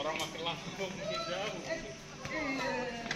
orang makin langsung makin jauh. Eh,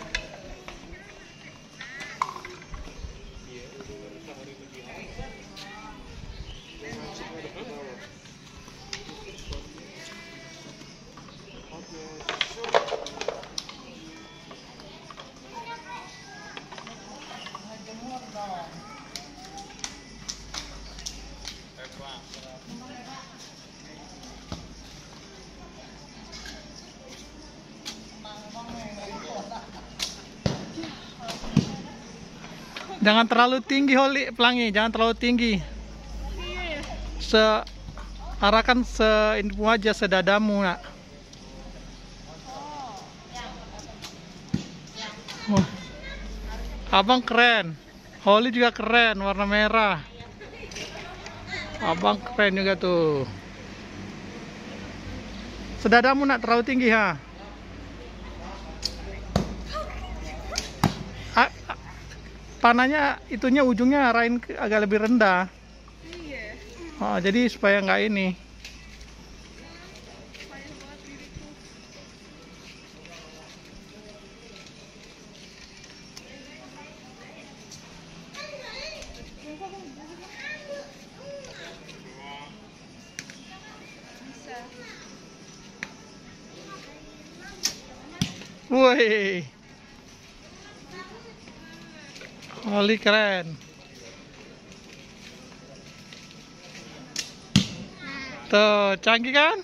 Jangan terlalu tinggi Holly pelangi, jangan terlalu tinggi. Se arahkan se aja sedadamu nak. Wah. Abang keren. Holly juga keren, warna merah. Abang keren juga tuh. Sedadamu nak terlalu tinggi ha. Panahnya itunya ujungnya arahin ke- agak lebih rendah. Iya. Oh, jadi supaya nggak ini. Woi. Holly keren. Tuh, canggih kan?